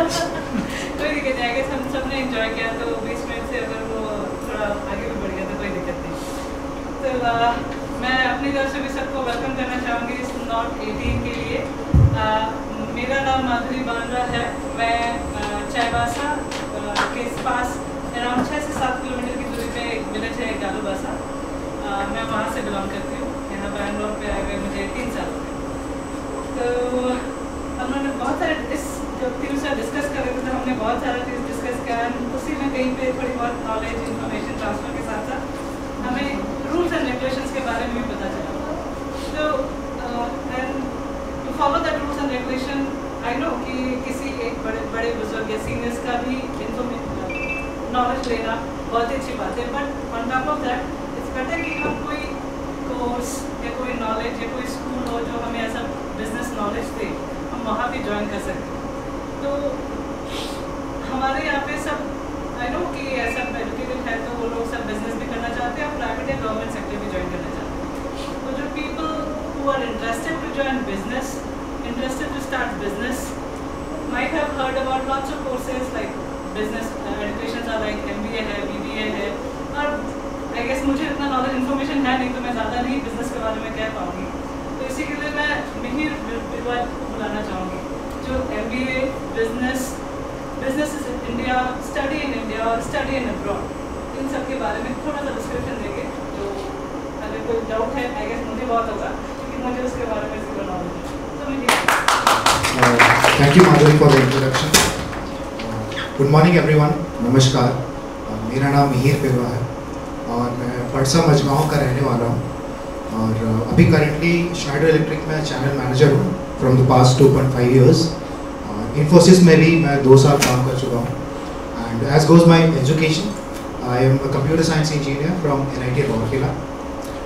कोई दिक्कत नहीं आगे हम सबने एंजॉय किया तो बीस मिनट से अगर वो थोड़ा आगे भी बढ़ गया तो कोई दिक्कत नहीं। तो आ, मैं अपनी तरफ़ से भी सबको वेलकम करना चाहूँगी इस नॉट एटीन के लिए। आ, मेरा नाम माधुरी बांद्रा है। मैं चाईबासा के पास अराउंड छः से सात किलोमीटर की दूरी पे एक विलेज है गालूबासा। मैं वहाँ से बिलोंग करती हूँ। यहाँ बैंगलोर पे आए हुए मुझे तीन साल हो गए। तो हम बहुत सारे इस जब टीम से डिस्कस कर रहे थे तो हमने बहुत सारा चीज़ डिस्कस किया उसी में कहीं पे थोड़ी बहुत नॉलेज इन्फॉर्मेशन ट्रांसफ़र के साथ साथ हमें रूल्स एंड रेगुलेशन के बारे में भी पता चला। तो to follow that rules and regulation I know कि किसी एक बड़े बड़े बुज़ुर्ग या सीनियर्स का भी नॉलेज लेना बहुत ही अच्छी बात है। But on top of that it's better कि हम कोई कोर्स या कोई नॉलेज या कोई स्कूल हो जो हमें ऐसा बिज़नेस नॉलेज दे, हम वहाँ भी ज्वाइन कर सकते हैं तो हमारे यहाँ पे सब आई नो कि ऐसा एजुकेटेड है तो वो लोग सब बिज़नेस भी करना चाहते हैं और प्राइवेट या गवर्नमेंट सेक्टर भी ज्वाइन करना चाहते हैं। तो जो people who are interested to join business interested to start business might have heard about lots of courses like business uh, educations are like MBA है BBA है। और आई गेस मुझे इतना नॉलेज इन्फॉर्मेशन है नहीं तो मैं ज़्यादा नहीं बिज़नेस के बारे में कह पाऊँगी। तो इसी के लिए मैं मिहिर बिरवाल को बुलाना चाहूँगी। जो M B A business business in India study in India और स्टडी इन सब के बारे में थोड़ा सा डिस्क्रिप्शन देंगे जो अगर कोई डाउट है आई गेस मुझे बहुत होगा क्योंकि मुझे उसके बारे में ज़ीरो नॉलेज है। तो you Madhuri for the introduction. Uh, good morning everyone. नमस्कार मेरा नाम मिहिर पिरवा है और मैं परसा मजगाँव का रहने वाला हूँ। और uh, अभी करेंटली शाइडर इलेक्ट्रिक में चैनल मैनेजर हूँ from the past 2.5 years Infosys में भी मैं दो साल काम कर चुका हूँ and as goes my education I am computer science engineer from N I T Rourkela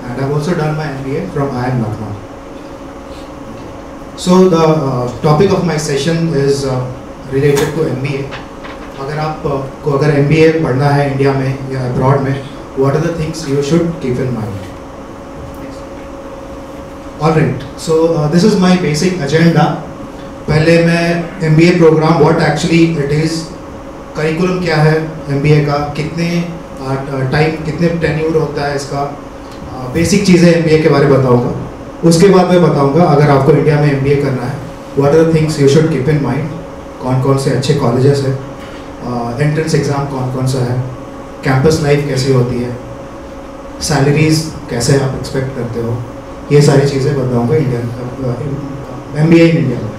and I also done my M B A from I M Lucknow so the uh, topic of my session is uh, related to MBA. अगर आप uh, को अगर MBA पढ़ना है India में या abroad में what are the things you should keep in mind? Alright, so uh, this is my basic agenda. पहले मैं MBA programme what actually it is curriculum क्या है MBA का, कितने टाइम कितने टेन्यूर होता है इसका, बेसिक चीज़ें MBA के बारे में बताऊँगा। उसके बाद मैं बताऊँगा अगर आपको इंडिया में एमबीए करना है what are things you should keep in mind कौन कौन से अच्छे कॉलेजेस है एंट्रेंस एग्ज़ाम कौन कौन सा है कैंपस लाइफ कैसी होती है सैलरीज कैसे आप एक्सपेक्ट करते हो ये सारी चीज़ें बताऊँगा India M B in India में।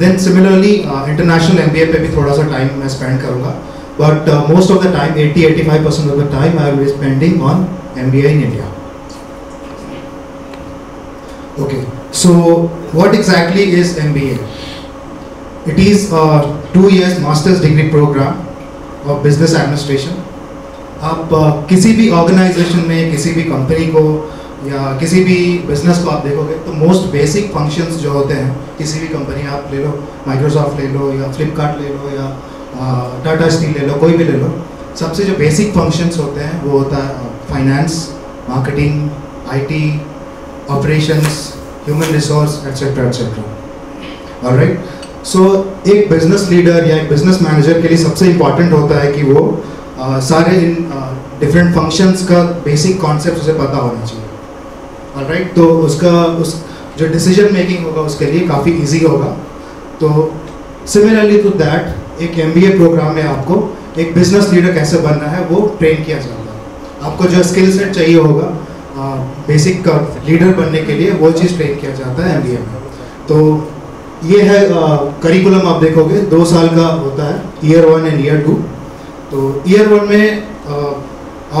देन सिमिलरली इंटरनेशनल एम पे भी थोड़ा सा टाइम मैं स्पेंड करूँगा but most of the time 80-85 percent of the time I will be spending on M B in India Okay, so what exactly is MBA? It is a two years master's degree program of business administration. आप uh, किसी भी organisation में किसी भी company को या किसी भी बिज़नेस को आप देखोगे तो मोस्ट बेसिक फ़ंक्शंस जो होते हैं किसी भी कंपनी आप ले लो माइक्रोसॉफ्ट ले लो या फ्लिपकार्ट ले लो या टाटा स्टील ले लो कोई भी ले लो सबसे जो बेसिक फ़ंक्शंस होते हैं वो होता है finance marketing IT operations human resource resource, etc. और राइट सो एक बिज़नेस लीडर या एक बिज़नेस मैनेजर के लिए सबसे इंपॉर्टेंट होता है कि वो uh, सारे इन डिफरेंट फ़ंक्शंस का बेसिक कॉन्सेप्ट उसे पता होना चाहिए ऑलराइट तो उसका उस जो डिसीज़न मेकिंग होगा उसके लिए काफ़ी इजी होगा। तो सिमिलरली टू दैट एक एमबीए प्रोग्राम में आपको एक बिज़नेस लीडर कैसे बनना है वो ट्रेन किया जाता है आपको जो स्किल सेट चाहिए होगा बेसिक लीडर बनने के लिए वो चीज़ ट्रेन किया जाता है एमबीए में। तो ये है करिकुलम आप देखोगे दो साल का होता है year one and year two तो ईयर वन में आ,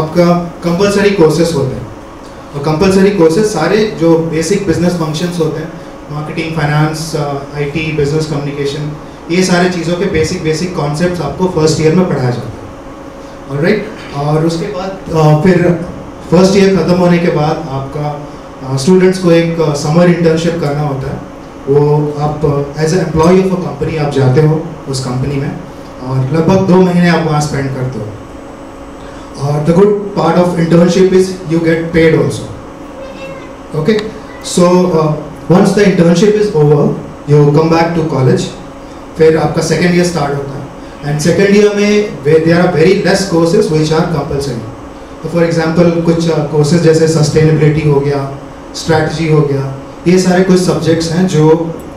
आपका कंपलसरी कोर्सेस होते हैं। और कंपलसरी कोर्सेस सारे जो बेसिक बिज़नेस फ़ंक्शंस होते हैं marketing finance IT business communication ये सारे चीज़ों के बेसिक बेसिक कॉन्सेप्ट आपको फ़र्स्ट ईयर में पढ़ाया जाता है। और राइट और उसके बाद आ, फिर फ़र्स्ट ईयर ख़त्म होने के बाद आपका स्टूडेंट्स को एक समर इंटर्नशिप करना होता है। वो आप as a employee of a company आप जाते हो उस कंपनी में और लगभग दो महीने आप वहाँ स्पेंड करते हो। और the good part of internship is you get paid also okay so once the internship is over you come back to college फिर आपका सेकेंड ईयर स्टार्ट होता है। एंड सेकेंड ईयर में there are very less courses which are compulsory तो for example कुछ courses जैसे sustainability हो गया स्ट्रैटेजी हो गया, ये सारे कुछ सब्जेक्ट्स हैं जो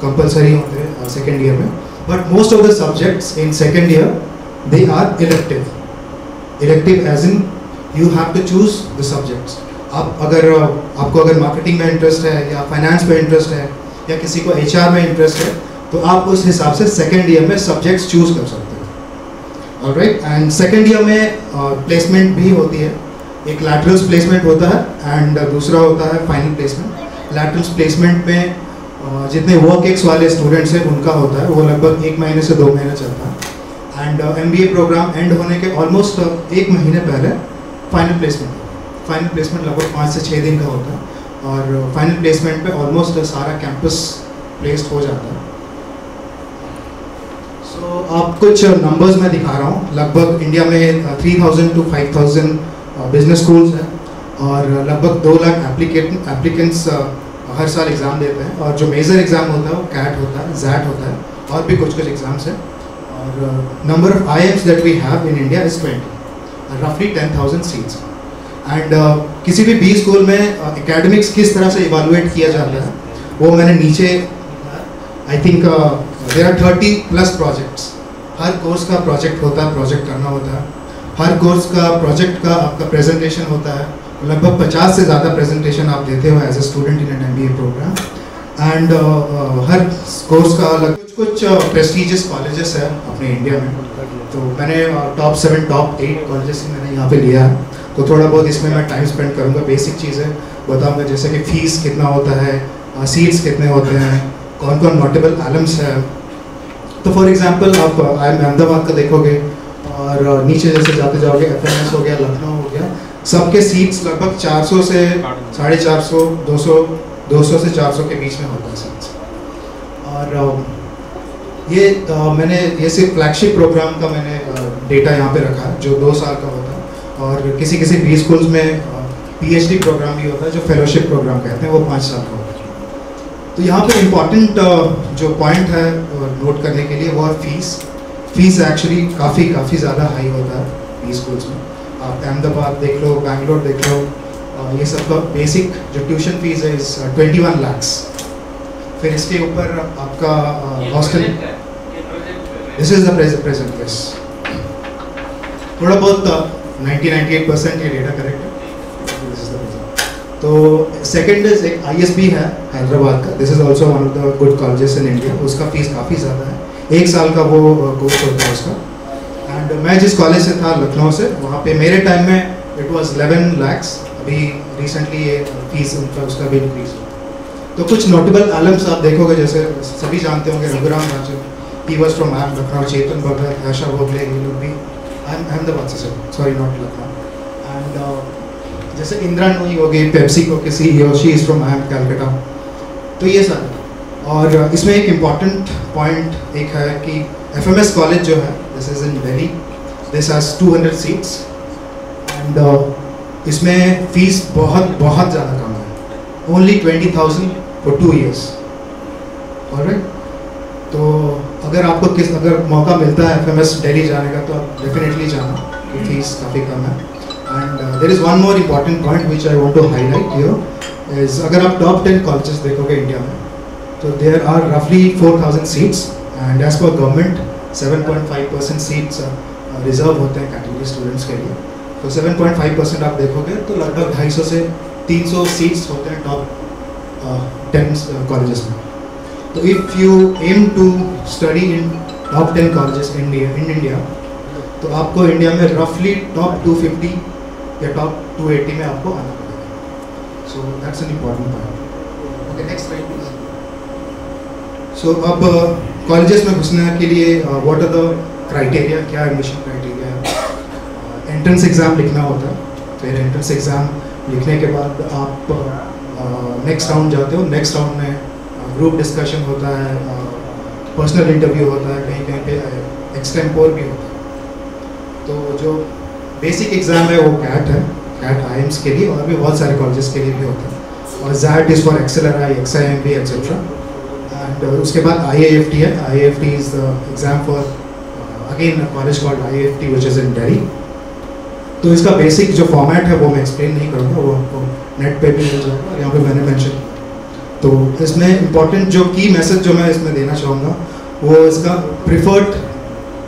कंपलसरी होते हैं सेकेंड ईयर में। But most of the subjects in second year they are elective elective as in you have to choose the subjects आप अगर आपको अगर मार्केटिंग में इंटरेस्ट है या फाइनेंस में इंटरेस्ट है या किसी को एचआर में इंटरेस्ट है तो आप उस हिसाब से सेकेंड ईयर में सब्जेक्ट्स चूज़ कर सकते हो। और राइट एंड सेकेंड ईयर में प्लेसमेंट भी होती है। एक लैटरल्स प्लेसमेंट होता है एंड दूसरा होता है फाइनल प्लेसमेंट लैटरल्स प्लेसमेंट में uh, जितने वर्क एक्स वाले स्टूडेंट्स हैं उनका होता है। वो लगभग एक महीने से दो महीने चलता है। And M B A program end होने के ऑलमोस्ट एक महीने पहले फाइनल प्लेसमेंट फाइनल प्लेसमेंट लगभग पाँच से छः दिन का होता है। और फाइनल प्लेसमेंट पे ऑलमोस्ट सारा कैंपस प्लेस्ड हो जाता है। सो so, आप कुछ नंबर्स मैं दिखा रहा हूँ। लगभग इंडिया में three thousand to five thousand business schools हैं। और लगभग दो लाख एप्लीकेट एप्लीकेंट्स हर साल एग्ज़ाम देते हैं। और जो मेजर एग्ज़ाम होता है वो कैट होता है जैट होता है। और भी कुछ कुछ एग्ज़ाम्स हैं। और number of IIMs that we have in India is twenty रफली ten thousand seats and uh, किसी भी बी स्कूल में एकेडमिक्स uh, किस तरह से इवालुएट किया जाता है वो मैंने नीचे I think there are thirty plus projects her course का प्रोजेक्ट होता है प्रोजेक्ट करना होता है. हर कोर्स का प्रोजेक्ट का आपका प्रेजेंटेशन होता है. लगभग पचास से ज़्यादा प्रेजेंटेशन आप देते हो as a student in an M program and her course का अलग कुछ कुछ प्रेस्टिजियस कॉलेजेस है अपने इंडिया में। तो मैंने top seven top eight colleges मैंने यहाँ पे लिया है। तो थोड़ा बहुत इसमें मैं टाइम स्पेंड करूँगा। बेसिक चीज़ें बताऊँगा, जैसे कि फ़ीस कितना होता है सीट्स कितने होते हैं, कौन कौन नोटेबल आलम्स हैं। तो फॉर एग्ज़ाम्पल आप आई अहमदाबाद का देखोगे, और नीचे जैसे जाते जाओगे एफ़ हो गया लखनऊ हो गया, सबके सीट्स लगभग 400 से साढ़े चार सौ, दो सौ सौ से 400 के बीच में होता है सीट्स और ये आ, मैंने ये सिर्फ़ फ्लैगशिप प्रोग्राम का मैंने डेटा यहाँ पे रखा है जो दो साल का होता है। और किसी किसी बी स्कूल्स में पीएचडी प्रोग्राम भी होता है जो फेलोशिप प्रोग्राम कहते हैं वो पाँच साल का होता है। तो यहाँ पे इंपॉर्टेंट जो पॉइंट है नोट करने के लिए वो है फ़ीस फ़ीस एक्चुअली काफ़ी काफ़ी ज़्यादा हाई होता है बी स्कूल्स में। आप अहमदाबाद देख लो बैंगलोर देख लो ये सब का बेसिक जो ट्यूशन फ़ीस है इस ट्वेंटी वन लैक्स फिर इसके ऊपर आपका hostel this is the present case थोड़ा बहुत 90-98 परसेंट ये डेटा करेक्ट है। तो सेकंड इज़ एक आईएसबी है हैदराबाद का। This is also one of the good colleges in India उसका फ़ीस काफ़ी ज़्यादा है। एक साल का वो कोर्स होता है उसका। एंड मैं जिस कॉलेज से था लखनऊ से वहाँ पे मेरे टाइम में इट वाज 11 लैक्स अभी रिसेंटली ये फ़ीस उनका उसका भी इंक्रीज तो कुछ नोटेबल आलम्स आप देखोगे, जैसे सभी जानते होंगे Raghuram Raju he was from um Lucknow Chetan भगत आशा भोगले ये लोग भी अहमदाबाद से सर नॉट लखनऊ एंड जैसे इंदिरा नोई हो गई पेप्सी को किसी सी is from I am Calcutta तो ये सर, और इसमें एक इंपॉर्टेंट पॉइंट एक है कि एफ़ एम एस कॉलेज जो है this is in Delhi this has two hundred seats and इसमें फ़ीस बहुत बहुत ज़्यादा कम है only twenty thousand for two years और तो अगर आपको किस, अगर मौका मिलता है एफ़ एम एस डेली जाने का तो आप डेफिनेटली जाना फ़ीस काफ़ी कम है। And there is one more important point which I want to highlight here is अगर आप टॉप टेन कॉलेजेस देखोगे इंडिया में तो देर आर रफली four thousand seats and as per government seven point five percent seats reserve होते हैं category students के लिए। तो सेवन पॉइंट फाइव परसेंट आप देखोगे तो लगभग ढाई सौ से तीन सौ सीट्स होते हैं टॉप टेन कॉलेजेस में। तो if you aim to study in top ten colleges India in India तो आपको इंडिया में रफली टॉप 250 या टॉप 280 में आपको आना पड़ेगा। So that's an important point okay next slide please so अब कॉलेजेस में घुसने के लिए व्हाट आर द क्राइटेरिया क्या एडमिशन क्राइटेरिया है एंट्रेंस एग्ज़ाम लिखना होता है। फिर एंट्रेंस एग्ज़ाम लिखने के बाद आप नेक्स्ट राउंड जाते हो। नेक्स्ट राउंड में ग्रुप डिस्कशन होता है पर्सनल इंटरव्यू होता है, कहीं कहीं पे एक्सटेम्पोर भी होता है। तो जो बेसिक एग्ज़ाम है, वो कैट है। कैट आई के लिए और भी बहुत सारे कॉलेजेस के लिए भी होता है। और XAT is for XLRI XIMB etcetera and उसके बाद आई आई एफ़ टी है। I I F T is the exam for again college called I I F T which is in Delhi तो इसका बेसिक जो format है, वो मैं explain नहीं करूँगा, वो आपको नेट पे भी मिल जाएगा, यहाँ पे मैंने मेंशन तो इसमें इम्पोर्टेंट जो की मैसेज जो मैं इसमें देना चाहूँगा, वो इसका प्रिफर्ड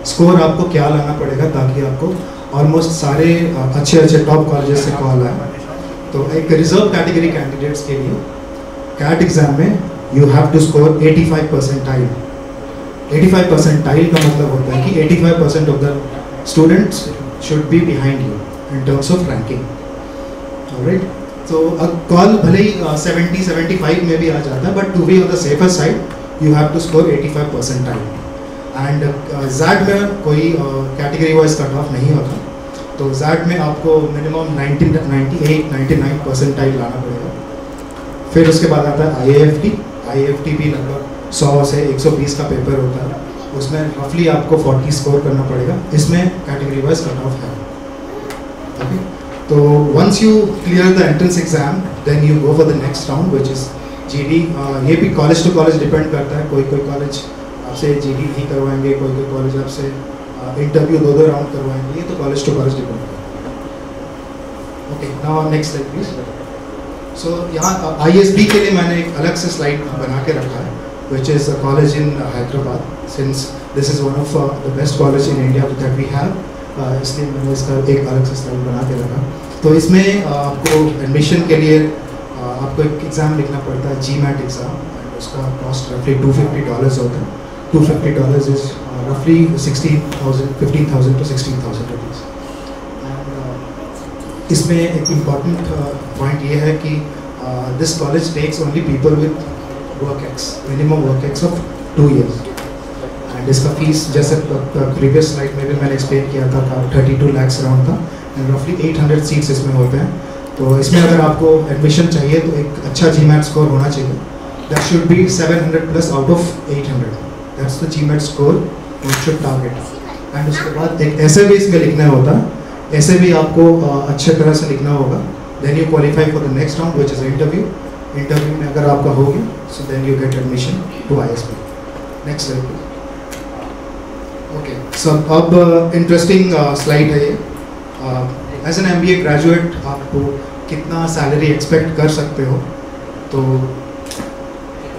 स्कोर आपको क्या लाना पड़ेगा ताकि आपको ऑलमोस्ट सारे अच्छे अच्छे टॉप कॉलेजेस से कॉल आए। तो एक रिज़र्व कैटेगरी कैंडिडेट्स के लिए कैट एग्ज़ाम में you have to score 85 percentile 85 percentile का मतलब होता है कि 85 percent of the students should be behind you in terms of ranking right तो कॉल भले ही सेवेंटी सेवेंटी फाइव में भी आ जाता है to be on the safer side you have to score eighty five percent time and XAT में कोई कैटेगरी वाइज कट ऑफ़ नहीं होता तो जैड में आपको at ninety nine percent time लाना पड़ेगा। फिर उसके बाद आता है I F T I F T भी लगभग सौ से एक सौ बीस का पेपर होता है। उसमें रफली आपको फोर्टी स्कोर करना पड़ेगा। इसमें कैटेगरी वाइज कट ऑफ़ है। ओके तो once you clear the entrance exam then you go for the next round which is GD uh, ये भी कॉलेज टू कॉलेज डिपेंड करता है। कोई कोई कॉलेज आपसे GD नहीं करवाएँगे कोई कोई कॉलेज आपसे इंटरव्यू दो दो राउंड करवाएँगे। ये तो कॉलेज टू कॉलेज डिपेंड करता है। Okay now next slide please so यहाँ ISB के लिए मैंने एक अलग से स्लाइड बना के रखा है। Which is a college in uh, Hyderabad. Since this is one of uh, the best college in India that we have इसलिए मैंने इसका एक अलग से स्लाइड बना के रखा। तो इसमें आपको एडमिशन के लिए आपको एक एग्ज़ाम लिखना पड़ता है जी मैट एग्ज़ाम उसका कॉस्ट रफली टू फिफ्टी डॉलर्स होता है। टू फिफ्टी डॉलर्स इज़ रफली sixteen thousand fifteen thousand to sixteen thousand rupees and इसमें एक इंपॉर्टेंट पॉइंट ये है कि this college takes only people with work ex minimum work ex of two years and इसका fees जैसे previous slide में भी मैंने एक्सप्लेन किया था थर्टी टू लैक्स अराउंड था एंड रफली एट हंड्रेड सीट्स इसमें होते हैं। तो इसमें अगर आपको एडमिशन चाहिए तो एक अच्छा जी मैट स्कोर होना चाहिए। That should be seven hundred plus out of eight hundred that's the GMAT score should target and उसके बाद एक ऐसे भी इसमें लिखना होता। है ऐसे भी आपको अच्छे तरह से लिखना होगा। Then you qualify for the next round which is interview interview में अगर आपका हो गया so then you get admission to I S B next slide okay so अब इंटरेस्टिंग स्लाइड है ये. As an M B A graduate आपको कितना सैलरी एक्सपेक्ट कर सकते हो? तो,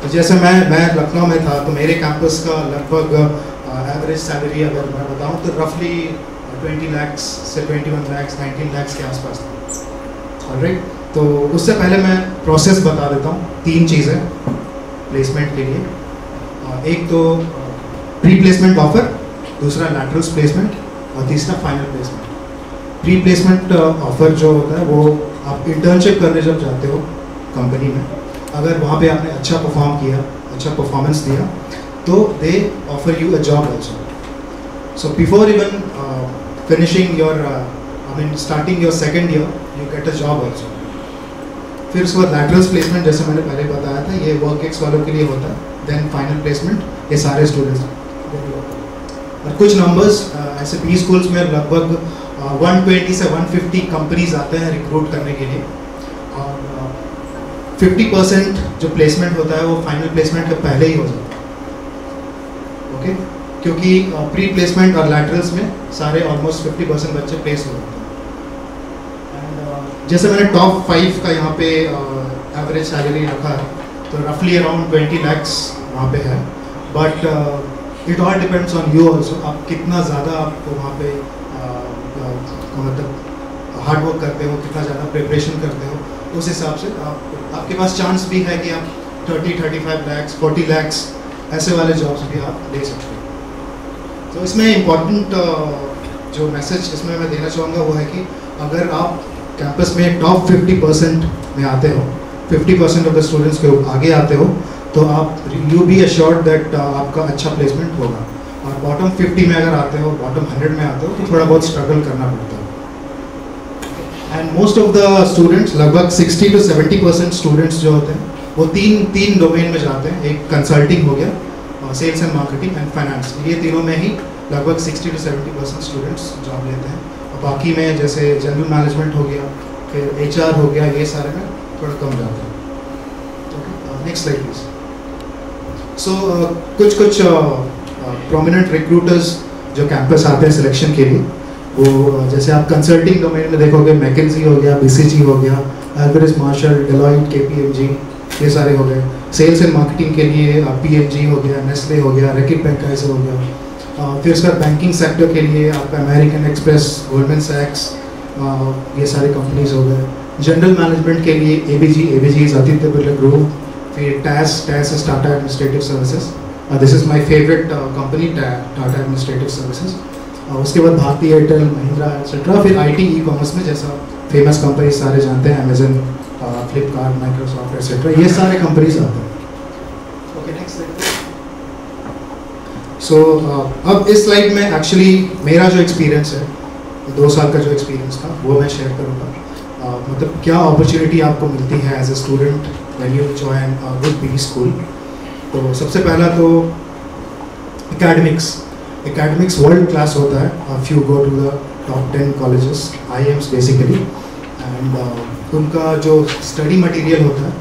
तो जैसे मैं मैं लखनऊ में था तो मेरे कैंपस का लगभग एवरेज सैलरी अगर मैं बताऊँ तो रफली ट्वेंटी लैक्स से twenty one lakhs nineteen lakhs के आसपास था. राइट तो उससे पहले मैं प्रोसेस बता देता हूँ। तीन चीज़ें प्लेसमेंट के लिए। एक तो प्री प्लेसमेंट ऑफ़र दूसरा लैटरल्स प्लेसमेंट और तीसरा final placement pre placement offer जो होता है वो आप इंटर्नशिप करने जब जाते हो कंपनी में, अगर वहाँ पे आपने अच्छा परफॉर्म किया अच्छा परफॉर्मेंस दिया तो they offer you a job also so before even finishing your I mean starting your second year you get a job also फिर उसके बाद लैटरल्स प्लेसमेंट जैसे मैंने पहले बताया था, ये वर्क एक्स वालों के लिए होता है देन फाइनल प्लेसमेंट ये सारे स्टूडेंट्स और कुछ नंबर्स ऐसे बी स्कूल्स में लगभग 120 से 150 कंपनीज़ आते हैं रिक्रूट करने के लिए। और 50 परसेंट जो प्लेसमेंट होता है, वो फाइनल प्लेसमेंट के पहले ही हो जाता है। ओके क्योंकि प्री प्लेसमेंट और लैटरल्स में सारे ऑलमोस्ट 50 परसेंट बच्चे प्लेस हो। जैसे मैंने टॉप फाइव का यहाँ पे एवरेज सैलरी रखा है तो रफली अराउंड ट्वेंटी लैक्स वहाँ पे है। But it all depends on you also आप कितना ज़्यादा आपको वहाँ पे मतलब हार्ड वर्क करते हो, कितना ज़्यादा प्रिपरेशन करते हो, उस हिसाब से आप, आपके पास चांस भी है कि आप thirty thirty five lakhs forty lakhs ऐसे वाले जॉब्स भी आप ले सकते हो। तो इसमें इंपॉर्टेंट जो मैसेज इसमें मैं देना चाहूँगा वो है कि अगर आप कैंपस में टॉप फिफ्टी परसेंट में आते हो fifty percent of the students के आगे आते हो तो आप यू बी अश्योर्ड दैट आपका अच्छा प्लेसमेंट होगा। और बॉटम 50 में अगर आते हो बॉटम 100 में आते हो तो थोड़ा बहुत स्ट्रगल करना पड़ता है। And most of the students लगभग 60 टू 70 परसेंट स्टूडेंट्स जो होते हैं, वो तीन तीन डोमेन में जाते हैं। एक कंसल्टिंग हो गया sales and marketing and finance ये तीनों में ही लगभग 60 टू 70 परसेंट स्टूडेंट्स जॉब लेते हैं। बाकी में जैसे जनरल मैनेजमेंट हो गया फिर एचआर हो गया ये सारे में थोड़ा कम जाता है। Next slide please so uh, कुछ कुछ प्रोमिनेंट uh, रिक्रूटर्स uh, जो कैंपस आते हैं सिलेक्शन के लिए वो uh, जैसे आप कंसल्टिंग डोमेन में देखोगे मैकेजी हो गया बीसीजी हो गया एल्बरिस मार्शल डेलॉइट केपीएमजी ये सारे हो गए। सेल्स एंड मार्केटिंग के लिए पीएनजी हो गया नेस्ले हो गया रेकिट बैंक हो गया। uh, फिर उसका बैंकिंग सेक्टर के लिए आपका अमेरिकन एक्सप्रेस गोल्डमैन सैक्स ये सारे कंपनीज़ हो गए। जनरल मैनेजमेंट के लिए A B G A B G is Aditya Birla group फिर TAS TAS is Tata administrative services this is my favourite company Tata administrative services उसके बाद भारती एयरटेल महिंद्रा एक्सेट्रा फिर आई टी ई कॉमर्स में जैसा famous company सारे जानते हैं Amazon Flipkart Microsoft etcetera ये सारे कंपनीज़ आते हैं ओके नेक्स्ट सो अब इस स्लाइड में एक्चुअली मेरा जो एक्सपीरियंस है दो साल का जो एक्सपीरियंस था वो मैं शेयर करूँगा। Uh, मतलब क्या अपॉर्चुनिटी आपको मिलती है as a student when you a good B school? तो सबसे पहला तो एकेडमिक्स एकेडमिक्स वर्ल्ड क्लास होता है if you go to the top ten colleges IIMs basically and उनका जो स्टडी मटेरियल होता है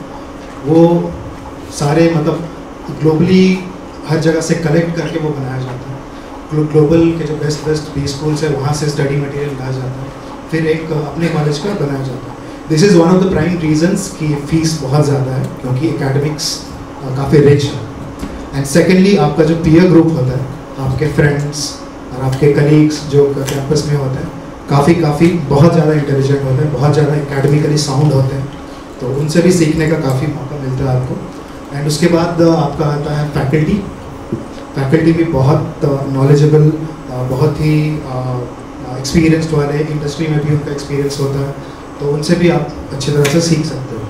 वो सारे मतलब ग्लोबली हर जगह से कलेक्ट करके वो बनाया जाता है। ग्लोबल के जो बेस्ट बेस्ट बी स्कूल्स है, वहाँ से स्टडी मटेरियल लाया जाता है। फिर एक अपने कॉलेज का बनाया जाता है। This is one of the prime reasons कि फ़ीस बहुत ज़्यादा है, क्योंकि एकेडमिक्स काफ़ी रिच है। एंड सेकेंडली आपका जो पीयर ग्रुप होता है, आपके फ्रेंड्स और आपके कलीग्स जो कैंपस में होते हैं, काफ़ी काफ़ी बहुत ज़्यादा इंटेलिजेंट होते हैं, बहुत ज़्यादा एकेडमिकली साउंड होते हैं। तो उनसे भी सीखने का काफ़ी मौका मिलता है आपको। एंड उसके बाद आपका आता है फैकल्टी फैकल्टी भी बहुत नॉलेजेबल बहुत ही एक्सपीरियंसड वाले इंडस्ट्री में भी उनका एक्सपीरियंस होता है तो उनसे भी आप अच्छी तरह से सीख सकते हो।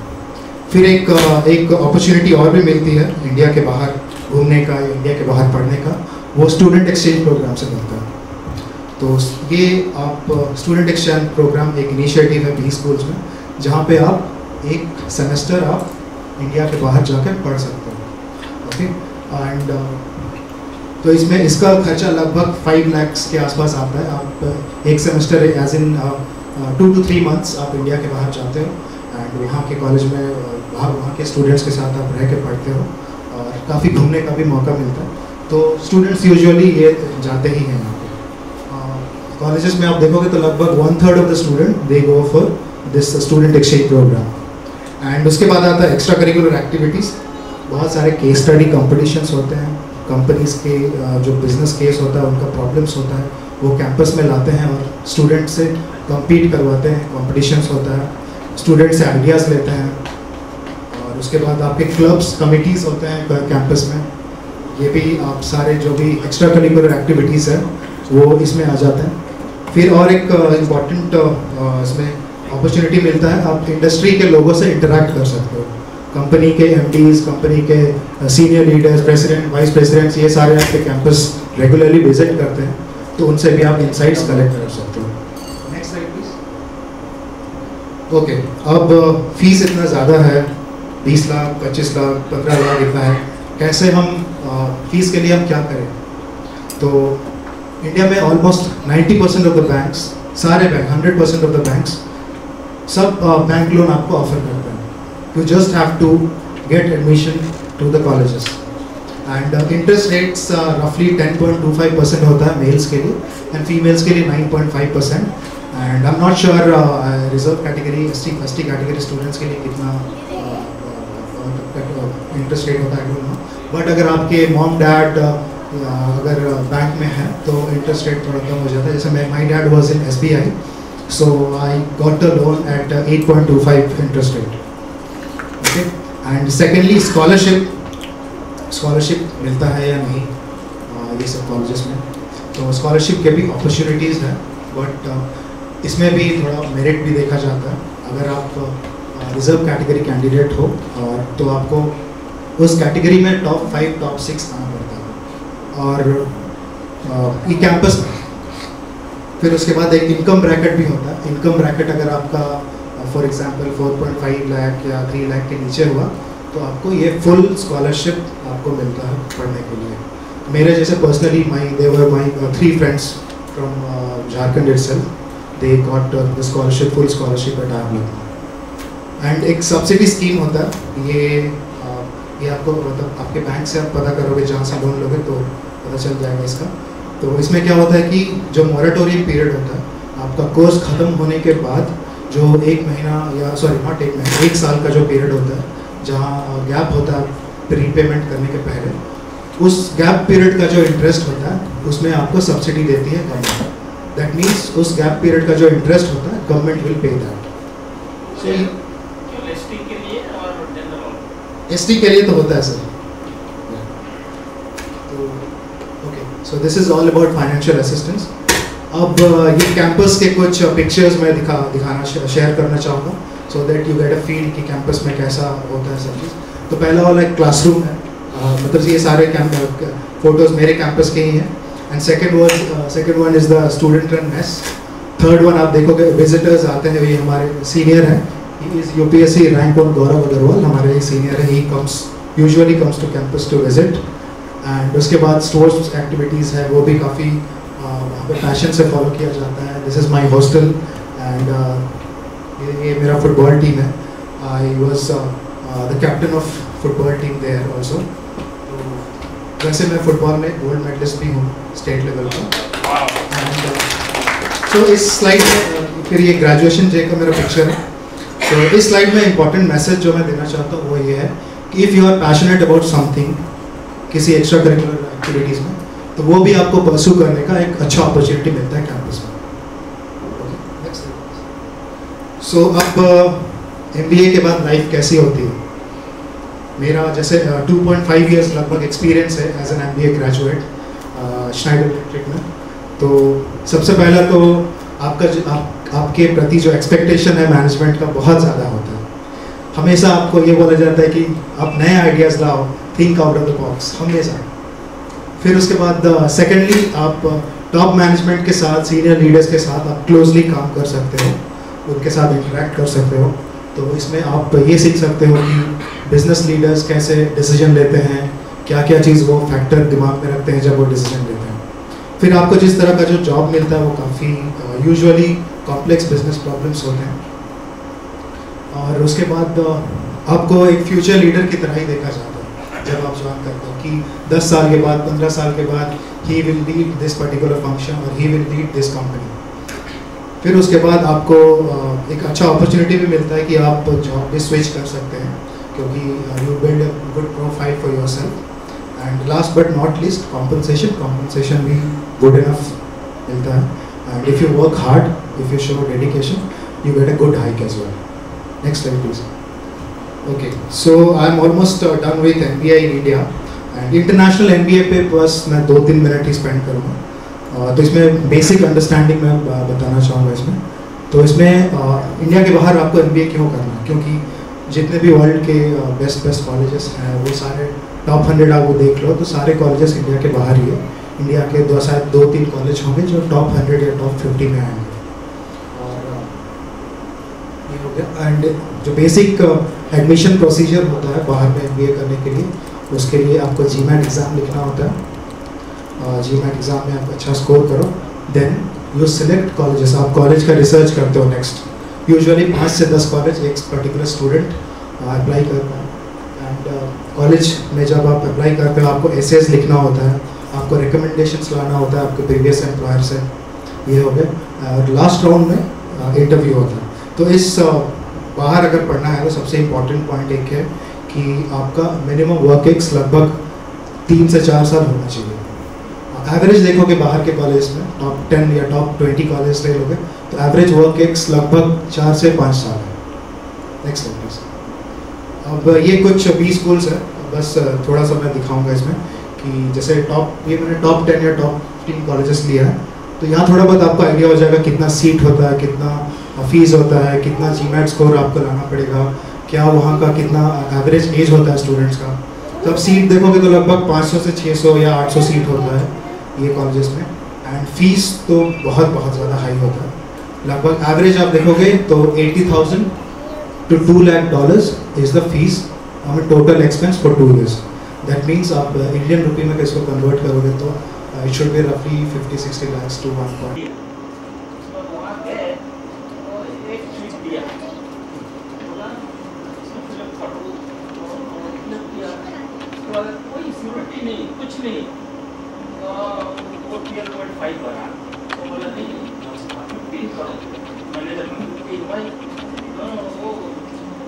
फिर एक एक अपॉर्चुनिटी और भी मिलती है इंडिया के बाहर घूमने का या इंडिया के बाहर पढ़ने का, वो स्टूडेंट एक्सचेंज प्रोग्राम से मिलता है। तो ये आप स्टूडेंट एक्सचेंज प्रोग्राम एक इनिशिएटिव है बी स्कूल्स में, जहाँ पे आप एक सेमेस्टर आप इंडिया के बाहर जाकर पढ़ सकते हो। ओके एंड तो इसमें इसका खर्चा लगभग फाइव लैक्स के आसपास आता है। आप एक semester as in two two three months आप इंडिया के बाहर जाते हो। एंड वहाँ के कॉलेज में वहाँ वहाँ के स्टूडेंट्स के साथ आप रह के पढ़ते हो। और काफ़ी घूमने का भी मौका मिलता है। तो स्टूडेंट्स यूजुअली ये जाते ही हैं यहाँ पे। कॉलेजेस में आप देखोगे तो लगभग one third of the student they go for this student exchange program and उसके बाद आता है एक्स्ट्रा करिकुलर एक्टिविटीज़ बहुत सारे केस स्टडी कॉम्पिटिशन्स होते हैं. कंपनीज़ के जो बिज़नेस केस होता है, उनका प्रॉब्लम्स होता है. वो कैंपस में लाते हैं और स्टूडेंट से कम्पीट करवाते हैं. कॉम्पिटिशन्स होता है. स्टूडेंट से आइडियाज़ लेते हैं. और उसके बाद आपके क्लब्स कमिटीज़ होते हैं कैंपस में. ये भी आप सारे जो भी एक्स्ट्रा करिकुलर एक्टिविटीज़ हैं, वो इसमें आ जाते हैं. फिर और एक इंपॉर्टेंट इसमें अपॉर्चुनिटी मिलता है, आप इंडस्ट्री के लोगों से इंटरेक्ट कर सकते हो। कंपनी के एम कंपनी के senior leaders president vice presidents ये सारे आपके कैंपस रेगुलरली विज़िट करते हैं तो उनसे भी आप इंसाइट्स कलेक्ट कर सकते हो। ओके अब फ़ीस इतना ज़्यादा है, बीस लाख, पच्चीस लाख, पंद्रह लाख इतना है। कैसे हम फ़ीस के लिए हम क्या करें? तो इंडिया में almost 90 percent of the banks सारे bank 100 percent of the banks सब बैंक लोन आपको ऑफ़र करते हैं। You just have to get admission to the colleges and interest rates रफली 10.25 परसेंट होता है मेल्स के लिए एंड फीमेल्स के लिए 9.5 percent and I am not sure reserve category S T S T category students के लिए कितना इंटरेस्ट रेट होता है बट अगर आपके मॉम डैड अगर बैंक में है तो इंटरेस्ट रेट थोड़ा कम हो जाता है। जैसे मैं my dad was in S B I I got the loan at eight point two five interest rate okay and secondly scholarship मिलता है या नहीं? uh, ये सब कॉलेजेस में। तो स्कॉलरशिप के भी अपॉर्चुनिटीज़ हैं बट इसमें भी थोड़ा मेरिट भी देखा जाता है। अगर आप रिज़र्व कैटेगरी कैंडिडेट हो और तो आपको उस कैटेगरी में टॉप फाइव टॉप सिक्स आना पड़ता है। और ये कैंपस में। फिर उसके बाद एक इनकम ब्रैकेट भी होता है। इनकम ब्रैकेट अगर आपका फॉर एग्जांपल 4.5 लाख या 3 लाख के नीचे हुआ तो आपको ये फुल स्कॉलरशिप आपको मिलता है पढ़ने के लिए। मेरे जैसे personally my they were my three friends from Jharkhand itself they got uh, the scholarship, full scholarship at IIM and एक सब्सिडी स्कीम होता है। ये ये आपको मतलब आपके बैंक से आप पता करोगे जहाँ से लोन लोगे तो पता चल जाएगा इसका। तो इसमें क्या होता है कि जो मॉरेटोरियम पीरियड होता है आपका कोर्स ख़त्म होने के बाद जो एक महीना या सॉरी नॉट एक महीना एक साल का जो पीरियड होता है जहाँ गैप होता है प्रीपेमेंट करने के पहले उस गैप पीरियड का जो इंटरेस्ट होता है उसमें आपको सब्सिडी देती है गवर्नमेंट दैट मीन्स उस गैप पीरियड का जो इंटरेस्ट होता है government will pay that S के लिए तो होता है सर तो okay so this is all about financial assistance अब uh, ये कैंपस के कुछ पिक्चर्स मैं दिखा दिखाना शेयर करना चाहूँगा so that you get a feel कि कैंपस में कैसा होता है सब चीज़। तो पहला वाला एक क्लासरूम है। Uh, मतलब ये सारे फ़ोटोज़ मेरे कैंपस के ही हैं। And second one second one is the student run mess third one आप देखोगे विजिटर्स आते हैं ये हमारे सीनियर हैं। Is U P S C rank one Gaurav Agarwal हमारे सीनियर है। He comes usually comes to campus to visit and उसके बाद स्पोर्ट्स एक्टिविटीज़ है, वो भी काफ़ी वहाँ पर पैशन से फॉलो किया जाता है। This is my hostel and ये मेरा फुटबॉल टीम है। I was the captain of football team they there also वैसे मैं फुटबॉल में गोल्ड मेडलिस्ट भी हूँ स्टेट लेवल का तो इस स्लाइड में फिर ये ग्रेजुएशन डे का मेरा पिक्चर है। तो इस स्लाइड में इंपॉर्टेंट मैसेज जो मैं देना चाहता हूँ, वो ये है कि if you are passionate about something किसी एक्स्ट्रा करिकुलर एक्टिविटीज़ में तो वो भी आपको परसू करने का एक अच्छा अपॉर्चुनिटी मिलता है कैंपस में। सो अब एमबीए के बाद लाइफ कैसी होती है? मेरा जैसे टू पॉइंट फाइव ईयर्स लगभग एक्सपीरियंस है as an M B A graduate Schneider Electric में। तो सबसे पहला तो आपका जो आप, आपके प्रति जो एक्सपेक्टेशन है मैनेजमेंट का बहुत ज़्यादा होता है। हमेशा आपको ये बोला जाता है कि आप नए आइडियाज़ लाओ think out of the box हमेशा। फिर उसके बाद सेकेंडली आप टॉप मैनेजमेंट के साथ सीनियर लीडर्स के साथ आप क्लोजली काम कर सकते हो उनके साथ इंटरेक्ट कर सकते हो। तो इसमें आप ये सीख सकते हो कि बिज़नेस लीडर्स कैसे डिसीज़न लेते हैं क्या क्या चीज़ वो फैक्टर दिमाग में रखते हैं जब वो डिसीज़न लेते हैं। फिर आपको जिस तरह का जो जॉब मिलता है वो काफ़ी यूजुअली कॉम्प्लेक्स बिज़नेस प्रॉब्लम्स होते हैं। और उसके बाद uh, आपको एक फ्यूचर लीडर की तरह ही देखा जाता है। जब आप ज्वाइन करते हो कि 10 साल के बाद 15 साल के बाद he will lead this particular function और he will lead this company फिर उसके बाद आपको एक अच्छा अपॉर्चुनिटी भी मिलता है कि आप जॉब भी स्विच कर सकते हैं क्योंकि you build good profile for yourself and last but not least compensation compensation भी गुड इनफ मिलता है. And if you work hard if you show dedication you get a good hike as well next time please almost done with M B I in India and international M B A पे बस मैं दो तीन minute ही spend करूँगा। Uh, तो इसमें basic understanding मैं uh, बताना चाहूँगा इसमें। तो इसमें इंडिया के बाहर आपको एम क्यों करना? क्योंकि जितने भी वर्ल्ड के बेस्ट बेस्ट कॉलेजेस हैं वो सारे टॉप हंड्रेड आप वो देख लो तो सारे कॉलेजेस इंडिया के बाहर ही है। इंडिया के दो शायद दो तीन कॉलेज होंगे जो टॉप हंड्रेड या टॉप फिफ्टी में आएँगे और ये हो गया एंड जो बेसिक एडमिशन प्रोसीजर होता है बाहर में एमबीए करने के लिए उसके लिए आपको जी एग्ज़ाम लिखना होता है। जी मैट एग्ज़ाम में आप अच्छा स्कोर करो। देन यू सिलेक्ट कॉलेजेस आप कॉलेज का रिसर्च करते हो नेक्स्ट यूजुअली पाँच से दस कॉलेज एक पर्टिकुलर स्टूडेंट अप्लाई करता है। एंड कॉलेज में जब आप अप्लाई करते हो आपको एस लिखना होता है। आपको रिकमेंडेशंस लाना होता है आपके प्रीवियस एम्प्लॉयर से। ये हो गया। और लास्ट राउंड में इंटरव्यू होता है। तो इस uh, बाहर अगर पढ़ना है तो सबसे इंपॉर्टेंट पॉइंट एक है कि आपका मिनिमम वर्क एक्स लगभग तीन से चार साल होना चाहिए। एवरेज देखोगे बाहर के कॉलेज में टॉप टेन या टॉप ट्वेंटी कॉलेज लोगे तो एवरेज वर्क एक्स लगभग चार से पाँच साल है। नेक्स्ट प्लीज़ अब ये कुछ बी स्कूल्स है, बस थोड़ा सा मैं दिखाऊँगा इसमें कि जैसे टॉप ये मैंने टॉप टेन या टॉप फिफ्टीन कॉलेजेस लिया है तो यहाँ थोड़ा बहुत आपको आइडिया हो जाएगा कितना सीट होता है, कितना फ़ीस होता है कितना जी स्कोर आपको लाना पड़ेगा क्या वहाँ का कितना एवरेज एज होता है स्टूडेंट्स का। तो अब सीट देखोगे तो लगभग 500 से 600 या 800 सीट होता है ये कॉलेजेस में। एंड फ़ीस तो बहुत बहुत ज़्यादा हाई होता है। लगभग एवरेज आप देखोगे तो 80,000 to two lakh dollars is the fees हमें total expense for two years that means आप इंडियन रुपी में इसको कन्वर्ट करोगे तो इट शुड बी रफली 50 60 लैक्स टू वन पॉइंट तो वहाँ गए तो एक स्विच दिया बोला इसमें फ़िल्म फ़ोटो फ़िल्म किया बाद कोई सिक्योरिटी नहीं कुछ नहीं तो वो टीयर पॉइंट फाइव बना तो बोला नहीं फिफ्टीन करो मैनेजर ने फिफ्टीन भाई नो वो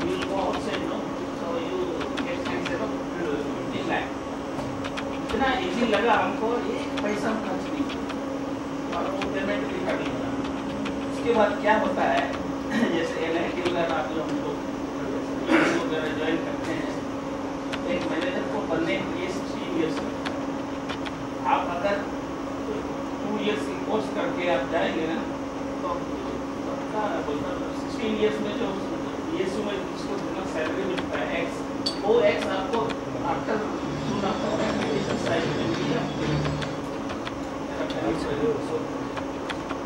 you go outside no so you get sense of fifteen lakh इतना इजी लगा हमको एक पैसा हम खर्च नहीं किया। और वो पेमेंट भी कर लिया उसके बाद क्या होता है? जैसे एल आई टी वगैरह आप लोग हमको वगैरह ज्वाइन करते हैं। एक मैनेजर को बनने के लिए सिक्सटीन ईयर्स आप अगर टू ईयर्स की कोर्स करके आप जाएँगे ना तो पक्का बोलता सिक्सटीन ईयर्स में जो ईयर्स में जिसको जितना सैलरी मिलता है एक्स वो एक्स आपको आफ्टर टू आफ्टर साइड में मिल जाए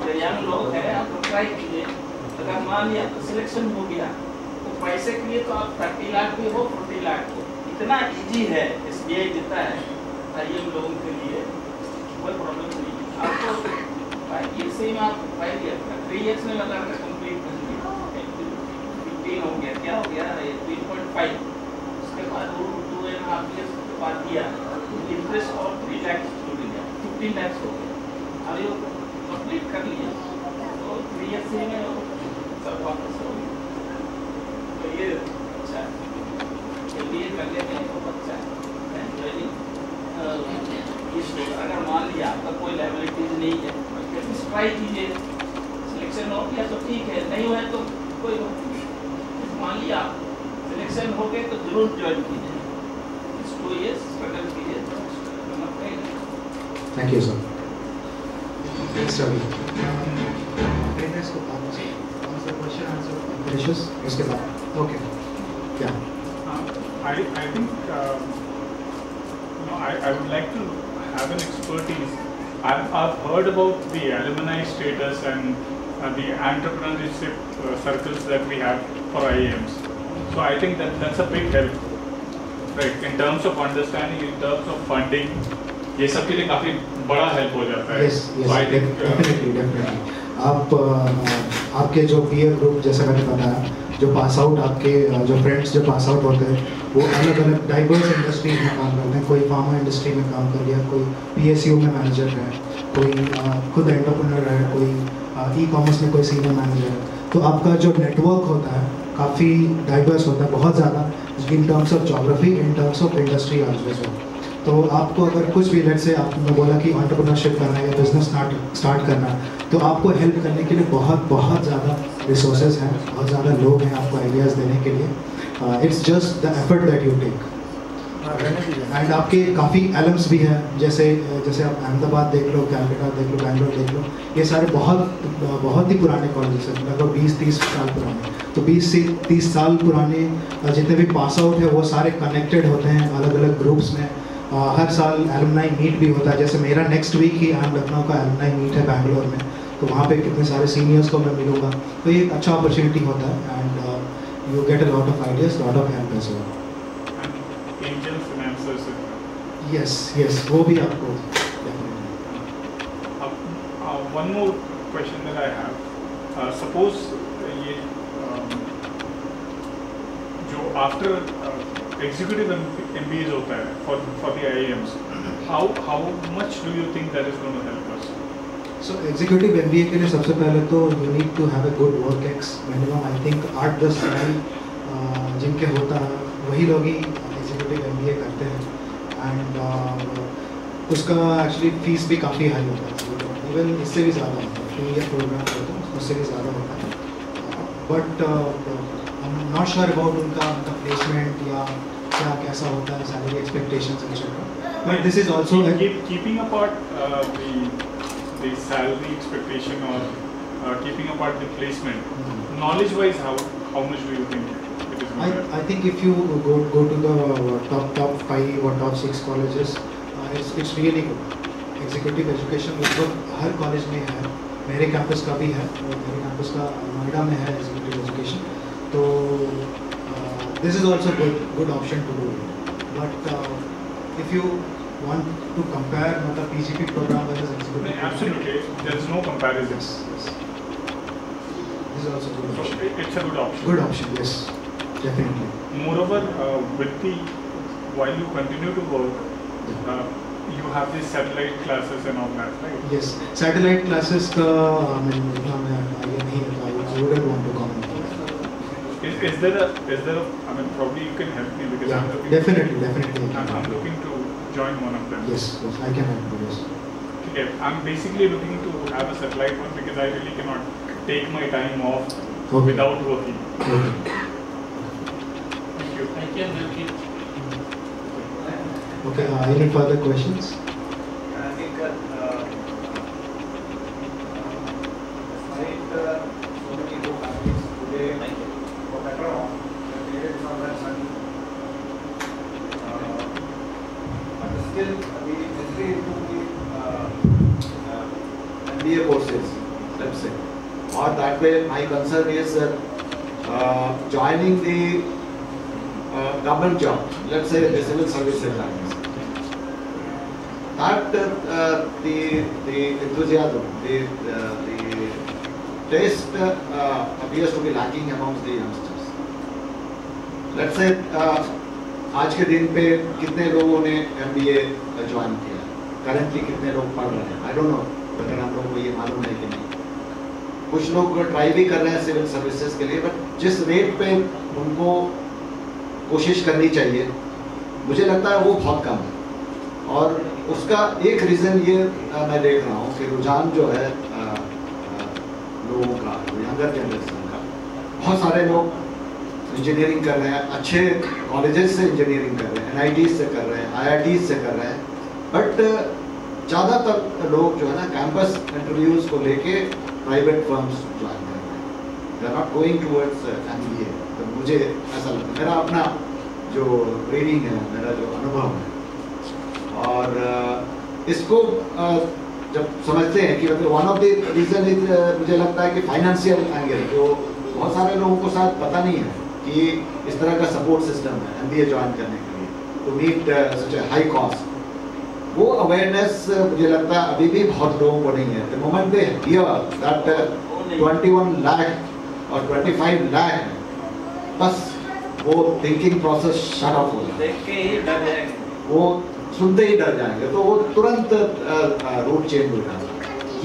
जो यंग लोग हैं आप ट्राई कीजिए। अगर मान लिया आपका सिलेक्शन हो गया तो पैसे के लिए तो आप थर्टी लाख भी हो फोर्टी लाख हो। इतना इजी है एस बी आई देता है एम लोगों के लिए, कोई प्रॉब्लम नहीं। है आपको ईयर्स से ही आप फाइव ईयर थ्री ईयर्स में लगा कर कंप्लीट कर लीजिए फिफ्टीन हो गया, क्या हो गया? थ्री पॉइंट फाइव उसके बाद वो टू एंड हाफ़ ईयर्स के बाद दिया। इंटरेस्ट और थ्री लैक्स छूट गया। फिफ्टीन लैक्स हो गया। अभी वो कंप्लीट कर लिया तो थ्री ईयर्स से में वो सब वापस हो तो ये अच्छा है एम बी ए कर लेते हैं तो अच्छा है ज्वाइनिंग अगर मान लिया आपका कोई लाइबिलिटीज नहीं है ट्राई कीजिए सिलेक्शन हो गया तो ठीक है नहीं हुआ तो कोई मान लिया सिलेक्शन हो गए तो ज़रूर ज्वाइन कीजिए स्ट्रगल थैंक यू सर उसके बाद ओके क्या Um, I, I think, uh, you know, I, I would like to have an expertise. I've, I've heard about the alumni status and uh, the entrepreneurship uh, circles that we have for IAMs. So I think that that's a big help, right? In terms of understanding, in terms of funding, ये सब के लिए काफी बड़ा help हो जाता है yes So I think, uh, definitely definitely आप आपके जो पीयर ग्रुप जैसा मैंने बताया, जो पास आउट आपके जो फ्रेंड्स जो पास आउट होते हैं, वो अलग अलग डाइवर्स इंडस्ट्री में काम करते हैं। कोई फार्मा इंडस्ट्री में काम कर लिया कोई पीएसयू में मैनेजर है, कोई खुद एंटरप्रेन्योर है, कोई ई कॉमर्स में कोई सीनियर मैनेजर है। तो आपका जो नेटवर्क होता है, काफ़ी डाइवर्स होता है, बहुत ज़्यादा in terms of geography in terms of industry well तो आपको अगर कुछ भी लेट से आपने बोला कि एंटरप्रेन्योरशिप करना है या बिज़नेस स्टार्ट स्टार्ट करना है तो आपको हेल्प करने के लिए बहुत बहुत ज़्यादा रिसोर्सेज हैं, बहुत ज़्यादा लोग हैं आपको आइडियाज़ देने के लिए। It's just the effort that you take and आपके काफ़ी एलम्स भी हैं, जैसे जैसे आप अहमदाबाद देख लो कैलकाटा देख लो बैंगलोर देख लो, ये सारे बहुत बहुत ही पुराने कॉलेजेस हैं, लगभग बीस, तीस साल पुराने। तो बीस से तीस साल पुराने, जितने भी पास आउट है, वो सारे कनेक्टेड होते हैं अलग अलग ग्रुप्स में। हर साल एलमनाई मीट भी होता है। जैसे मेरा नेक्स्ट वीक ही आई लखनऊ का एलमनाई मीट है बैंगलोर में। तो वहाँ पे कितने सारे सीनियर्स को मैं मिलूँगा। तो ये एक अच्छा अपॉर्चुनिटी होता है and you get a lot of ideas lot of help as well. Yes yes वो भी आपको question that I have. Uh, suppose uh, ये um, जो uh, executive MBAs होता है for for the IIMs, how how much do you think that is going to help us? So executive M के लिए सबसे पहले तो you need to have a good work ex minimum I think आठ दस साल जिनके होता वही लोग ही एग्जीक्यूटिव एम करते हैं। एंड उसका एक्चुअली फ़ीस भी काफ़ी हाई होता है। इवन इससे भी ज़्यादा होता है। टू ईयर प्रोग्राम होता है उससे भी ज़्यादा होता है। But I am not sure about उनका उनका प्लेसमेंट या क्या कैसा होता है salary expectations etcetera but this is keep- keeping apart uh, the salary expectation or uh, keeping apart the placement, knowledge wise, how how much do you think it is I? I think if you go go to the uh, top top five or top six colleges, uh, it's it's really good. Executive education लगभग हर college में है मेरे campus का भी है और मेरे कैंपस का नोएडा में है एग्जीक्यूटिव एजुकेशन तो this is also good good option to do it. But uh, if you want to compare the PGP program versus executive absolutely. There is no comparison. Yes, yes. this is also good. So it's a good option. Good option yes. Definitely. Moreover uh, with the while you continue to work uh, you have these satellite classes and all that right? Yes. Satellite classes ka, I mean I am here I wouldn't want to comment is, is there a, is there a, I mean, probably you can help me because I'm looking, definitely, definitely. I'm, I'm looking to join one of them. Yes, yes, I can help you. Yes. Okay, I'm basically looking to have a satellite one because I really cannot take my time off Okay. without working. Okay. Thank you. I can help you. Okay. Uh, any further questions? Uh, government job, let's say the civil service exams that uh, the the enthusiasm, the uh, the taste uh, appears to be lacking amongst the youngsters. Let's say uh, आज के दिन पे कितने लोगों ने M B A join किया currently कितने लोग पढ़ रहे हैं आई डोंट नो अगर आप लोगों को ये मालूम है कि नहीं कुछ लोग ट्राई भी कर रहे हैं सिविल सर्विसेज़ के लिए बट जिस रेट पे उनको कोशिश करनी चाहिए। मुझे लगता है वो बहुत कम है। और उसका एक रीज़न ये आ, मैं देख रहा हूँ कि रुझान जो है आ, आ, लोगों का यंगर जनरेशन का बहुत सारे लोग इंजीनियरिंग कर रहे हैं अच्छे कॉलेजेस से इंजीनियरिंग कर रहे हैं एन से कर रहे हैं आई से कर रहे हैं। बट ज़्यादातर लोग जो है ना कैंपस इंटरव्यूज़ को लेके प्राइवेट फर्म्स ज्वाइन कर रहे हैं। They are not going towards M B A मुझे ऐसा लगता है, मेरा अपना जो रीडिंग है, मेरा जो अनुभव है। और इसको जब समझते हैं कि मतलब one of the reason is मुझे लगता है कि फाइनेंशियल एंगल जो बहुत सारे लोगों को शायद पता नहीं है कि इस तरह का सपोर्ट सिस्टम है एमबीए ज्वाइन करने के लिए to meet such a high cost वो अवेयरनेस मुझे लगता है अभी भी बहुत लोगों को नहीं है। The moment they hear that 21 lakh और 25 लाख बस वो थिंकिंग प्रोसेस शट ऑफ़ हो जाएँगे। वो सुनते ही डर जाएँगे। तो वो तुरंत रूट चेंज हो है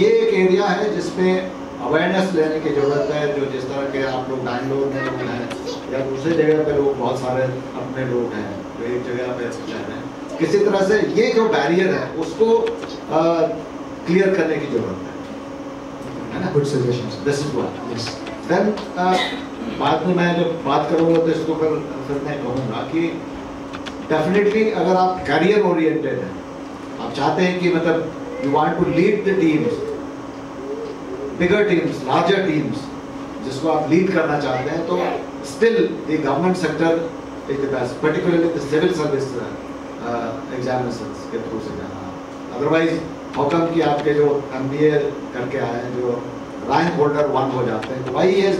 ये एक एरिया है जिसमें अवेयरनेस लेने की ज़रूरत है जो जिस तरह के आप लोग बैंगलोर में लोग हैं या दूसरी जगह पे लोग बहुत सारे अपने लोग हैं जो एक जगह पे रह रहे हैं। किसी तरह से ये जो बैरियर है उसको क्लियर करने की ज़रूरत है। है ना? Good suggestions. This is one then बाद में मैं जब बात करूँगा तो इसको फिर फिर मैं कहूँगा कि डेफिनेटली अगर आप करियर ओरिएंटेड हैं, आप चाहते हैं कि मतलब you want to lead the teams bigger teams larger teams जिसको आप लीड करना चाहते हैं तो still the government sector is the best particularly the civil service examinations के थ्रू से जाना। अदरवाइज़ हाउ कम कि आपके जो एमबीए करके आए हैं, जो रैंक होल्डर वन हो जाते हैं। वाई हैज़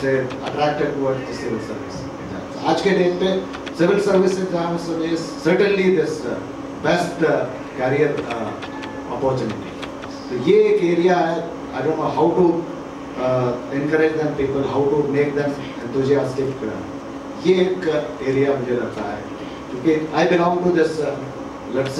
से अट्रैक्टेड टुवर्ड्स सिविल सर्विस आज के डेट पे civil service certainly this best career opportunity तो ये एक एरिया है। I don't know how to them people how to make them enthusiastic. uh, ये एक एरिया मुझे लगता है। क्योंकि I belong to this let's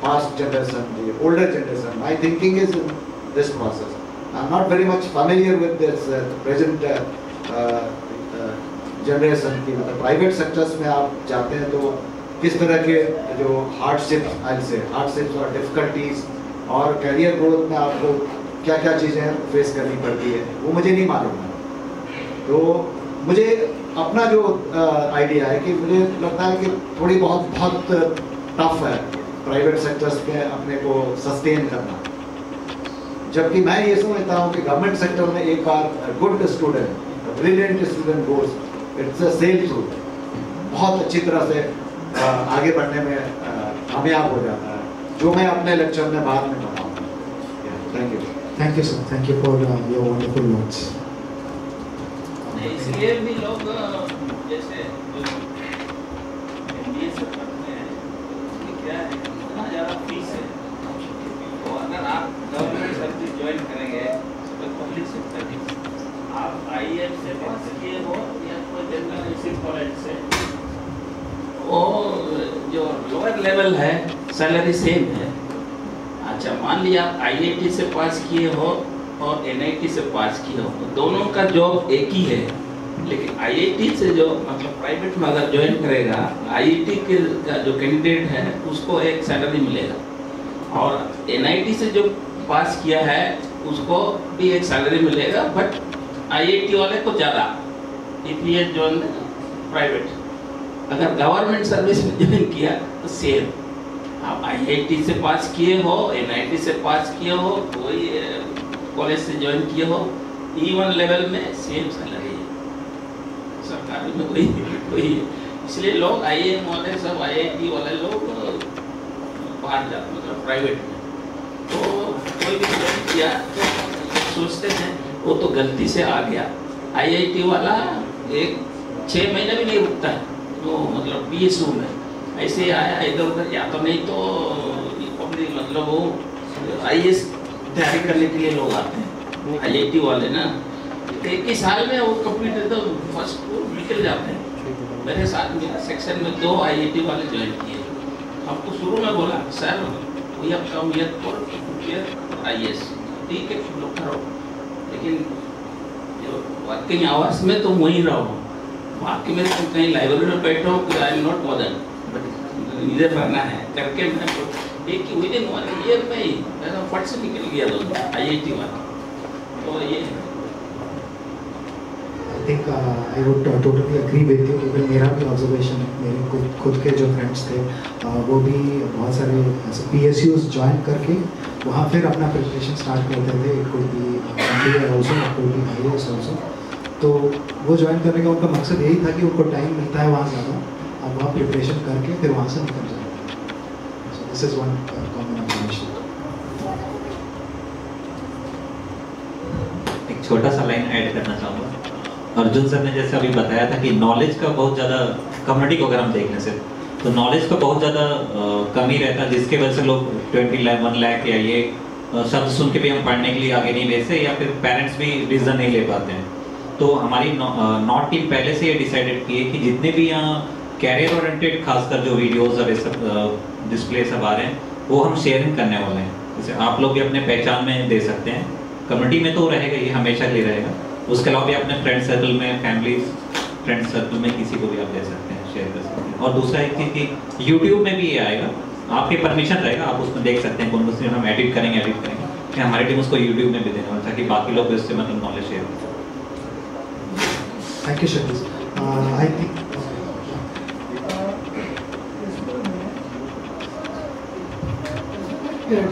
past generation the older generation. My thinking is in this process. I'm not very much familiar with this uh, present uh, uh, uh, की मतलब private sectors में आप जाते हैं तो किस तरह के जो हार्डशिप्स आई से हार्डशिप्स और डिफिकल्टीज और करियर ग्रोथ में आपको क्या क्या चीज़ें फेस करनी पड़ती है वो मुझे नहीं मालूम है। तो मुझे अपना जो आइडिया है कि मुझे लगता है कि थोड़ी बहुत बहुत टफ है। प्राइवेट सेक्टर्स में अपने को सस्टेन करना। जबकि मैं ये समझता हूँ कि गवर्नमेंट सेक्टर में एक बार good student brilliant student goes it's a sail through बहुत अच्छी तरह से आगे बढ़ने में कामयाब हो जाता है जो मैं अपने लेक्चर में बाद में बताऊँगा। Thank you you, sir. Thank you for uh, your wonderful words. इसलिए भी लोग जैसे जो एमबीए से पढ़ते हैं क्या है? ज़्यादा फ़ीस है। तो अगर आप गवर्नमेंट सर्विस ज्वाइन करेंगे तो पब्लिक सेक्टर आप आई से पास किए हो या कोई जनरल नर्सिंग कॉलेज से? जो लोअर लेवल है सैलरी सेम है। अच्छा मान लिया आईआईटी से पास किए हो और एनआईटी से पास किए हो तो दोनों का जॉब एक ही है। लेकिन आईआईटी से जो मतलब प्राइवेट में अगर ज्वाइन करेगा आईआईटी के का जो कैंडिडेट है, उसको एक सैलरी मिलेगा। और एनआईटी से जो पास किया है, उसको भी एक सैलरी मिलेगा बट आईआईटी वाले को ज़्यादा। इफ़ जो प्राइवेट अगर गवर्नमेंट सर्विस में ज्वाइन किया तो सेम आप आईआईटी से पास किए हो एनआईटी से पास किए हो, कोई कॉलेज से ज्वाइन किए हो इवन लेवल में सेम सैलरी में वही वही है। इसलिए लोग आई एम वाले सब आई आई टी वाले लोग बाहर जाते मतलब प्राइवेट में। तो कोई भी ज्वाइन किया तो सोचते हैं वो तो गलती से आ गया। आईआईटी वाला एक छः महीने भी नहीं रुकता है। तो मतलब बी एस यू में ऐसे ही आया इधर उधर या तो नहीं तो मतलब वो आई एस तैयारी करने के लिए लोग आते हैं। आई आई टी वाले ना। तो एक ही साल में वो कंप्लीट तो फ़र्स्ट वो निकल जाते हैं। मेरे साथ मेरा सेक्शन में दो आईआईटी वाले ज्वाइन किए। हमको शुरू में बोला sir we have come here for prepare IAS ठीक है लोग करो। लेकिन जो वर्किंग आवर्स में तुम वहीं रहो। बाकी में तुम कहीं लाइब्रेरी में बैठो I am not bother but इधर रहना है। करके मैं तो एक विद इन वन ईयर में ही मेरा फट से निकल गया दोनों आई आई टी वाला। तो ये है I think I would totally agree with you even मेरा भी ऑब्जर्वेशन है मेरे खुद खुद के जो फ्रेंड्स थे uh, वो भी बहुत सारे पी एस यूज़ ज्वाइन करके वहाँ फिर अपना प्रिपरेशन स्टार्ट करते थे। बी आई ऑल्सो तो वो ज्वाइन करने का उनका मकसद यही था कि उनको टाइम मिलता है वहाँ ज़्यादा। अब वहाँ प्रिपरेशन करके फिर वहाँ से निकल so this is one common observation छोटा सा लाइन ऐड करना चाहूँगा। अर्जुन सर ने जैसे अभी बताया था कि नॉलेज का बहुत ज़्यादा कम्युनिटी को अगर हम देखने से तो नॉलेज का बहुत ज़्यादा कमी रहता है, जिसके वजह से लोग ट्वेंटी लाख वन लाख या ये शब्द सुन के भी हम पढ़ने के लिए आगे नहीं भेजते या फिर पेरेंट्स भी डिसीज़न नहीं ले पाते हैं। तो हमारी नॉट टीम पहले से ये डिसाइडेड की है कि जितने भी यहाँ कैरियर ओरिएंटेड खासकर जो वीडियोस और ये सब डिस्प्ले सब आ रहे हैं, वो हम शेयरिंग करने वाले हैं। जैसे आप लोग भी अपने पहचान में दे सकते हैं। कम्युनिटी में तो रहेगा, ये हमेशा लिए रहेगा। उसके अलावा भी अपने फ्रेंड सर्कल में फैमिली फ्रेंड सर्कल में किसी को भी आप दे सकते हैं शेयर कर सकते हैं और दूसरा एक चीज़ कि यूट्यूब में भी ये आएगा आपके परमिशन रहेगा आप उसमें देख सकते हैं कौन कौन सी हम एडिट करेंगे एडिट करेंगे फिर हमारी टीम उसको यूट्यूब में भी देने वाला ताकि बाकी लोग भी उससे मतलब नॉलेज शेयर थैंक यू शकीज आई थिंक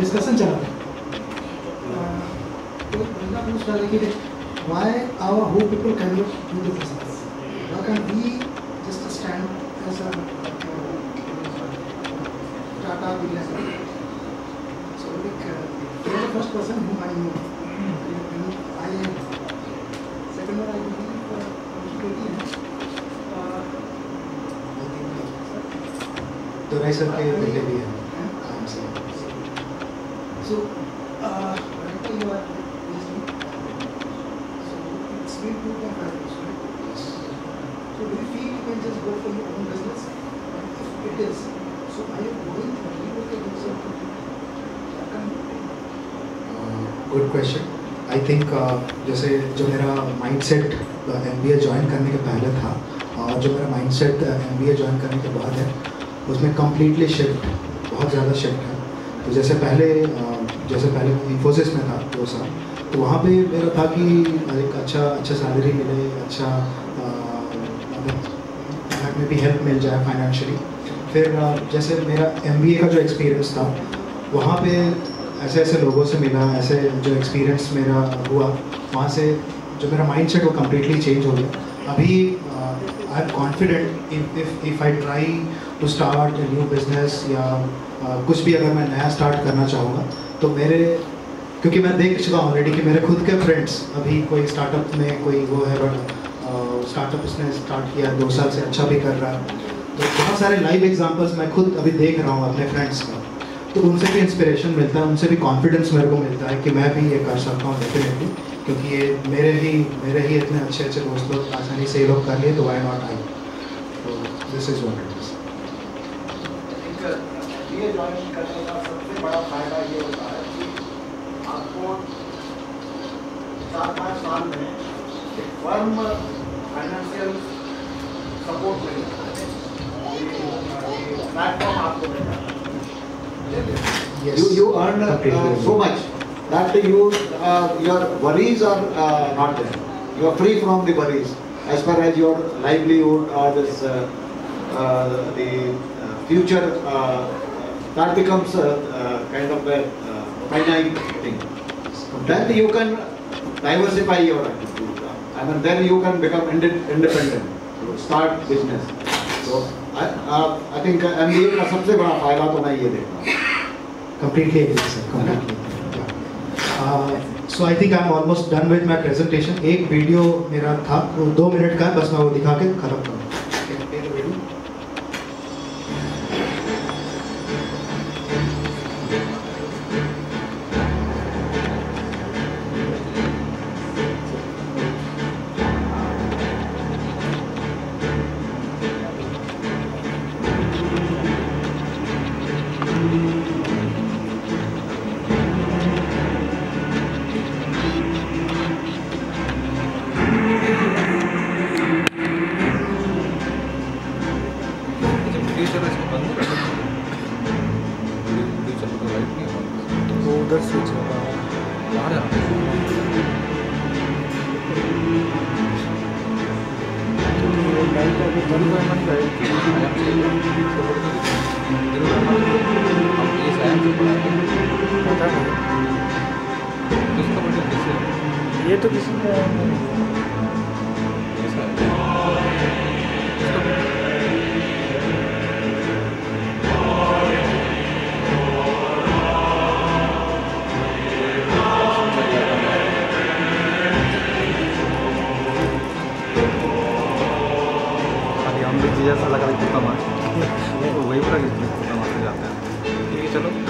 डिस्कशन चला था तो बंदा पूछ रहा था कि why our who people cannot do the business why can't we just stand as a Tata Birla so like uh, you're the first person whom I know and I am second one I believe uh, uh, Dorai sir के पहले question I think जैसे जो मेरा mindset M B A join करने के पहले था और जो मेरा mindset M B A join करने के बाद है उसमें कम्प्लीटली शिफ्ट बहुत ज़्यादा शिफ्ट है। तो जैसे पहले uh, जैसे पहले इन्फोसिस में था दो साल तो वहाँ पे मेरा था कि एक अच्छा अच्छा सैलरी मिले अच्छा घर में भी हेल्प मिल जाए फाइनेंशियली फिर uh, जैसे मेरा एमबीए का जो एक्सपीरियंस था वहाँ पे ऐसे ऐसे लोगों से मिला ऐसे जो एक्सपीरियंस मेरा हुआ वहाँ से जो मेरा माइंड सेट वो कम्प्लीटली चेंज हो गया। अभी I am confident if if I try to start new business या uh, कुछ भी अगर मैं नया स्टार्ट करना चाहूँगा तो मेरे क्योंकि मैं देख चुका हूँ ऑलरेडी कि मेरे खुद के फ्रेंड्स अभी कोई स्टार्टअप में कोई वो है बट स्टार्टअप उसने स्टार्ट किया दो साल से अच्छा भी कर रहा है। तो बहुत सारे लाइव एग्जांपल्स मैं खुद अभी देख रहा हूँ अपने फ्रेंड्स का। तो उनसे भी इंस्पिरेशन मिलता है, उनसे भी कॉन्फिडेंस मेरे को मिलता है कि मैं भी ये कर सकता हूँ डेफिनेटली क्योंकि ये मेरे ही मेरे ही इतने अच्छे अच्छे दोस्त लोग आसानी से ये लोग कर लिए तो वाई नॉट आई तो this is what it support मिलेगा प्लेटफॉर्म आपको मिलेगा Yes. You, you earn uh, so much that you, uh, your worries are uh, not there. You are free from the worries as far as your livelihood or this, uh, uh, the uh, future, uh, that becomes kind of a uh, finite thing. Then you can diversify your activity. I mean, then you can become inde- independent, start business. So, M B A का सबसे बड़ा फ़ायदा तो मैं ये देख रहा so I think I am almost done with my presentation एक वीडियो मेरा था वो दो मिनट का है बस मैं वो दिखा के खत्म करूँ। भी जैसा लगा कि तमाशा तो वही पूरा तमाशा जाते हैं। ठीक है चलो।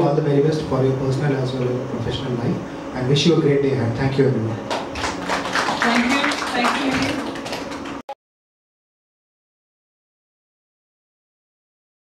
All the very best for your personal as well as professional life. And wish you a great day ahead. Thank you everyone.